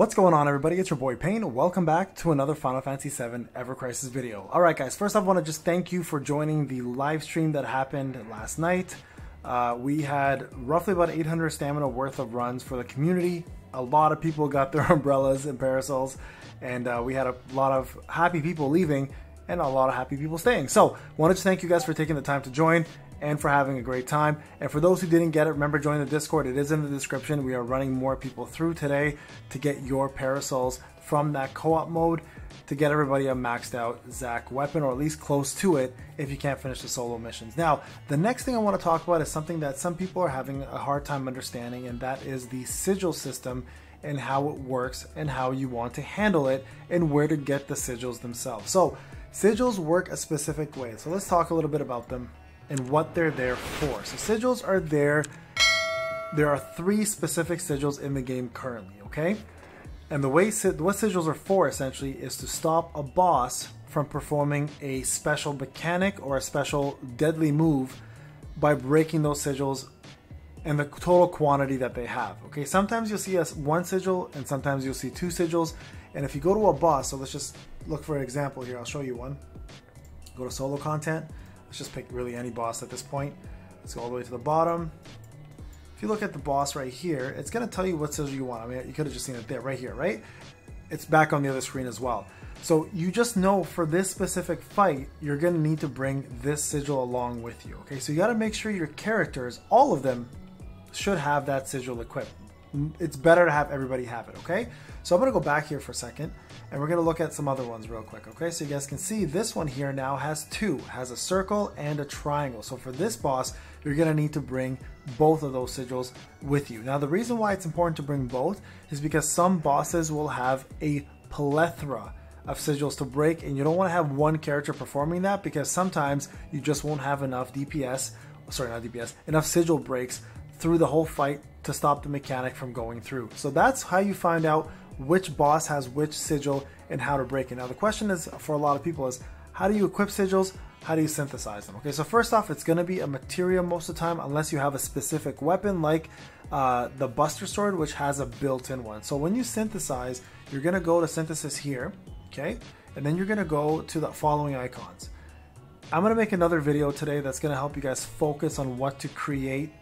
What's going on everybody? It's your boy Payne. Welcome back to another Final Fantasy VII Ever Crisis video. Alright guys, first I want to just thank you for joining the live stream that happened last night. Uh, we had roughly about 800 stamina worth of runs for the community. A lot of people got their umbrellas and parasols and uh, we had a lot of happy people leaving and a lot of happy people staying. So wanted to thank you guys for taking the time to join and for having a great time. And for those who didn't get it, remember join the Discord. It is in the description. We are running more people through today to get your parasols from that co-op mode to get everybody a maxed out Zack weapon or at least close to it if you can't finish the solo missions. Now, the next thing I want to talk about is something that some people are having a hard time understanding and that is the sigil system and how it works and how you want to handle it and where to get the sigils themselves. So, sigils work a specific way. So, let's talk a little bit about them and what they're there for. So sigils are there. There are three specific sigils in the game currently, okay? And the way what sigils are for essentially is to stop a boss from performing a special mechanic or a special deadly move by breaking those sigils and the total quantity that they have. Okay, sometimes you'll see us one sigil and sometimes you'll see two sigils. And if you go to a boss, so let's just look for an example here. I'll show you one. Go to solo content. Let's just pick really any boss at this point. Let's go all the way to the bottom. If you look at the boss right here, it's going to tell you what sigil you want. I mean, you could have just seen it there, right here, right? It's back on the other screen as well. So you just know for this specific fight, you're going to need to bring this sigil along with you. Okay, so you got to make sure your characters, all of them, should have that sigil equipped. It's better to have everybody have it, okay? So I'm to go back here for a second and we're to look at some other ones real quick, okay? So you guys can see this one here now has two, has a circle and a triangle. So for this boss, you're to need to bring both of those sigils with you. Now the reason why it's important to bring both is because some bosses will have a plethora of sigils to break and you don't want to have one character performing that because sometimes you just won't have enough DPS, sorry not DPS, enough sigil breaks through the whole fight to stop the mechanic from going through. So that's how you find out which boss has which sigil and how to break it. Now the question is for a lot of people is how do you equip sigils? How do you synthesize them? Okay, so first off, it's going to be a material most of the time unless you have a specific weapon like uh, the Buster Sword, which has a built-in one. So when you synthesize, you're going to go to synthesis here, okay? And then you're going to go to the following icons. I'm going to make another video today that's going to help you guys focus on what to create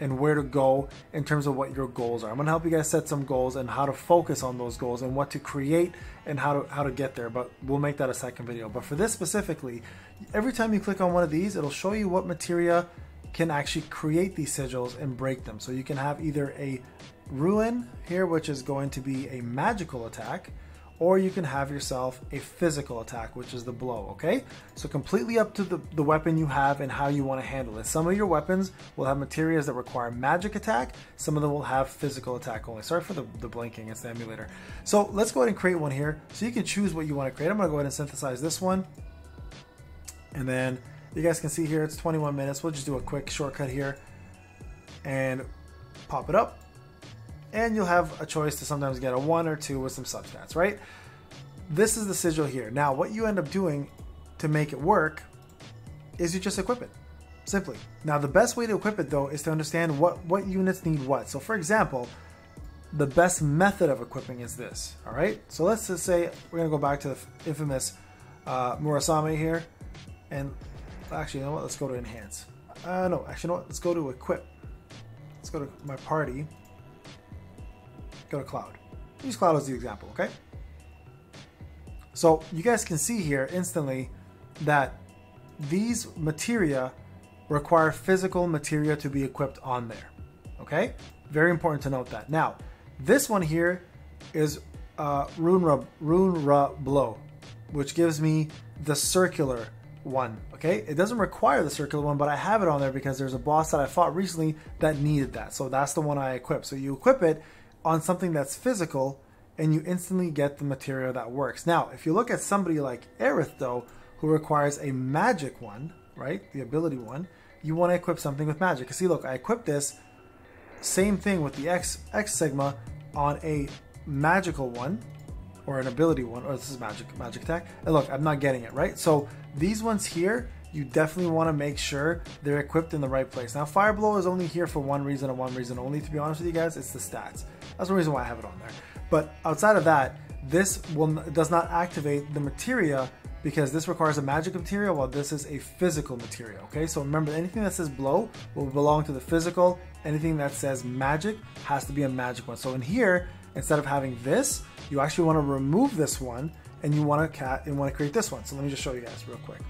and where to go in terms of what your goals are. I'm gonna help you guys set some goals and how to focus on those goals and what to create and how to how to get there. But we'll make that a second video. But for this specifically, every time you click on one of these, it'll show you what materia can actually create these sigils and break them. So you can have either a ruin here, which is going to be a magical attack, or you can have yourself a physical attack, which is the blow, okay? So completely up to the, the weapon you have and how you want to handle it. Some of your weapons will have materials that require magic attack, some of them will have physical attack only. Sorry for the, the blinking, it's the emulator. So let's go ahead and create one here. So you can choose what you want to create. I'm to go ahead and synthesize this one. And then you guys can see here, it's 21 minutes. We'll just do a quick shortcut here and pop it up and you'll have a choice to sometimes get a 1 or 2 with some substats, right? This is the sigil here. Now, what you end up doing to make it work is you just equip it, simply. Now, the best way to equip it, though, is to understand what, what units need what. So, for example, the best method of equipping is this, all right? So let's just say we're to go back to the infamous uh, Murasame here, and actually, you know what? Let's go to Enhance. Uh, no, actually, you know what? Let's go to Equip. Let's go to my party go to cloud. Use cloud as the example, okay? So you guys can see here instantly that these materia require physical materia to be equipped on there, okay? Very important to note that. Now, this one here is uh, Rune, Rune Ra Blow, which gives me the circular one, okay? It doesn't require the circular one, but I have it on there because there's a boss that I fought recently that needed that. So that's the one I equip. So you equip it on something that's physical and you instantly get the material that works. Now, if you look at somebody like Aerith though, who requires a magic one, right? The ability one, you want to equip something with magic. Cause see, look, I equipped this same thing with the X, X Sigma on a magical one or an ability one, or this is magic, magic attack. And look, I'm not getting it, right? So these ones here, you definitely want to make sure they're equipped in the right place. Now, Fire Blow is only here for one reason and one reason only, to be honest with you guys, it's the stats. That's the reason why I have it on there. But outside of that, this will does not activate the materia because this requires a magic material while this is a physical material. Okay, so remember anything that says blow will belong to the physical. Anything that says magic has to be a magic one. So in here, instead of having this, you actually want to remove this one and you want to cat and want to create this one. So let me just show you guys real quick.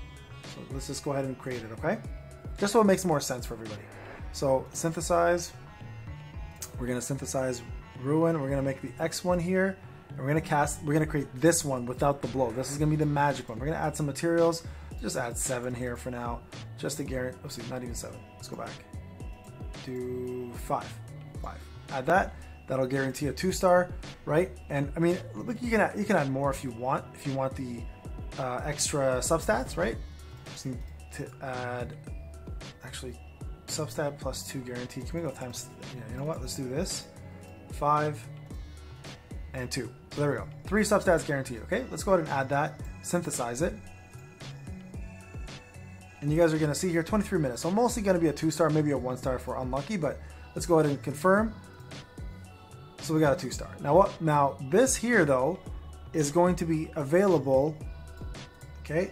Let's just go ahead and create it, okay? Just so it makes more sense for everybody. So synthesize, we're gonna synthesize ruin, we're gonna make the X one here, and we're gonna cast, we're gonna create this one without the blow. This is gonna be the magic one. We're gonna add some materials, just add seven here for now, just to guarantee, oh, see, not even seven, let's go back. Do five, five. Add that, that'll guarantee a two star, right? And I mean, look, you can add, you can add more if you want, if you want the uh, extra substats, right? Just need to add, actually, substat plus two guarantee. Can we go times, yeah, you know what, let's do this. Five and two. So there we go. Three substats guaranteed, okay? Let's go ahead and add that, synthesize it. And you guys are gonna see here 23 minutes. So mostly gonna be a two star, maybe a one star for unlucky, but let's go ahead and confirm. So we got a two star. Now what? Now this here though is going to be available, okay,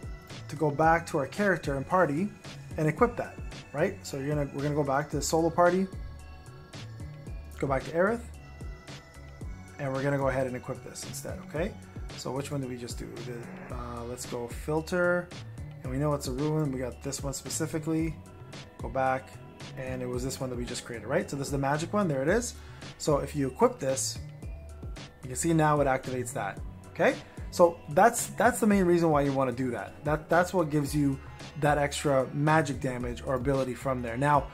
to go back to our character and party and equip that, right? So you're gonna we're gonna go back to solo party, go back to Aerith, and we're gonna go ahead and equip this instead, okay? So which one did we just do? Uh, let's go filter, and we know it's a ruin. We got this one specifically. Go back, and it was this one that we just created, right? So this is the magic one. There it is. So if you equip this, you can see now it activates that. Okay, so that's that's the main reason why you want to do that. That that's what gives you that extra magic damage or ability from there. Now,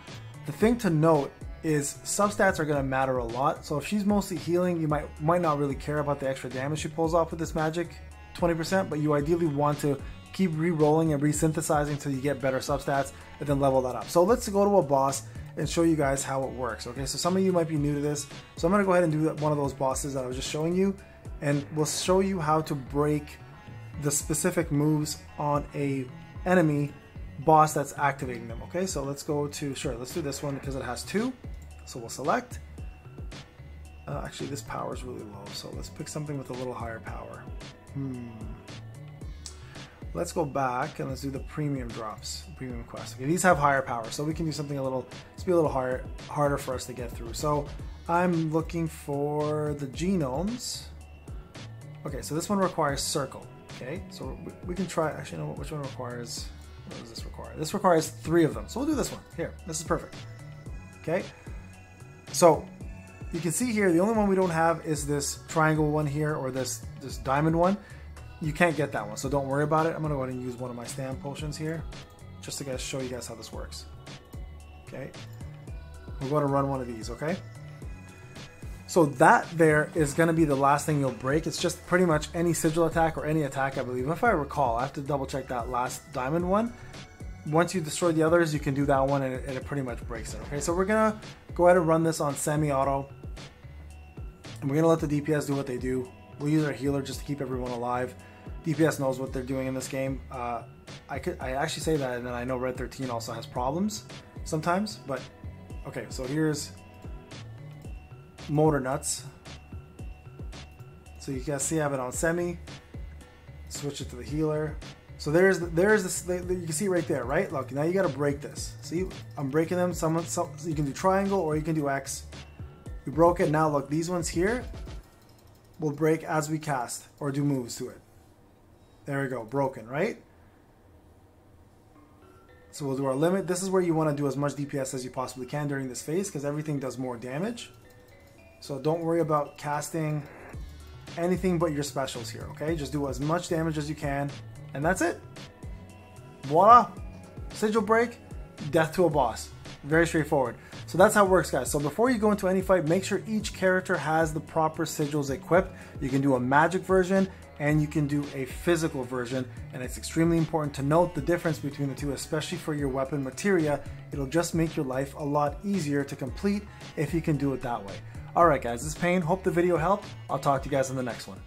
the thing to note is substats are going to matter a lot. So if she's mostly healing, you might might not really care about the extra damage she pulls off with this magic 20%, but you ideally want to keep re-rolling and resynthesizing until you get better substats and then level that up. So let's go to a boss and show you guys how it works. Okay, so some of you might be new to this. So I'm gonna go ahead and do one of those bosses that I was just showing you and we'll show you how to break the specific moves on a enemy boss that's activating them. Okay, so let's go to, sure, let's do this one because it has two. So we'll select. Uh, actually, this power is really low, so let's pick something with a little higher power. Hmm. Let's go back and let's do the premium drops, premium quest. Okay, these have higher power, so we can do something a little, let's be a little hard, harder for us to get through. So I'm looking for the genomes. Okay, so this one requires circle. Okay, so we, we can try, actually, know which one requires, what does this require? This requires three of them. So we'll do this one. Here, this is perfect. Okay, so you can see here, the only one we don't have is this triangle one here or this, this diamond one you can't get that one, so don't worry about it. I'm gonna go ahead and use one of my stand potions here, just to guys show you guys how this works. Okay, we're to run one of these, okay? So that there is going to be the last thing you'll break. It's just pretty much any sigil attack or any attack, I believe. If I recall, I have to double check that last diamond one. Once you destroy the others, you can do that one and it, and it pretty much breaks it. Okay, so we're going to go ahead and run this on semi-auto. And we're going to let the DPS do what they do. We'll use our healer just to keep everyone alive. DPS knows what they're doing in this game. Uh, I could I actually say that, and then I know Red 13 also has problems sometimes. But okay, so here's Motor Nuts. So you guys see I have it on semi. Switch it to the healer. So there's there's this you can see right there, right? Look, now you got to break this. See, I'm breaking them. Someone, so you can do triangle or you can do X. We broke it. Now look, these ones here will break as we cast or do moves to it. There we go, broken, right? So we'll do our limit. This is where you want to do as much DPS as you possibly can during this phase because everything does more damage. So don't worry about casting anything but your specials here, okay? Just do as much damage as you can and that's it. Voila! Sigil break, death to a boss. Very straightforward. So that's how it works, guys. So before you go into any fight, make sure each character has the proper sigils equipped. You can do a magic version and you can do a physical version. And it's extremely important to note the difference between the two, especially for your weapon materia. It'll just make your life a lot easier to complete if you can do it that way. Alright guys, this is Payne. Hope the video helped. I'll talk to you guys in the next one.